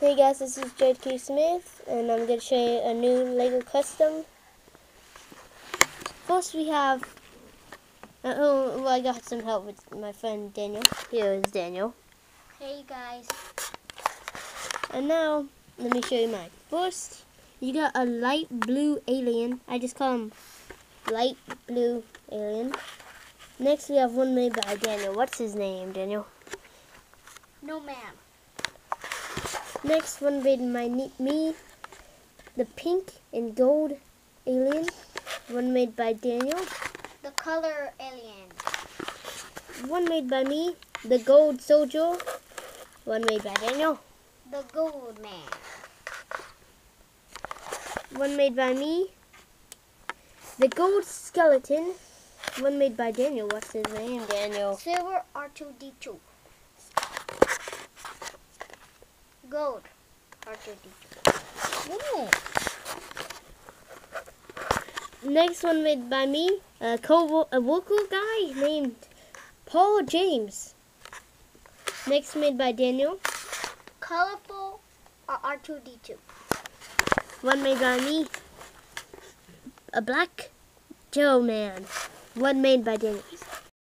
Hey guys, this is JK Smith, and I'm going to show you a new LEGO custom. First we have, uh, oh, well, I got some help with my friend Daniel. Here is Daniel. Hey guys. And now, let me show you mine. First, you got a light blue alien. I just call him light blue alien. Next, we have one made by Daniel. What's his name, Daniel? No ma'am. Next one made by me, the pink and gold alien. One made by Daniel. The color alien. One made by me, the gold soldier. One made by Daniel. The gold man. One made by me, the gold skeleton. One made by Daniel. What's his name, Daniel? Silver R2D2. Gold R2D2. Next one made by me, a, co a vocal guy named Paul James. Next made by Daniel. Colorful uh, R2D2. One made by me, a black Joe man. One made by Daniel.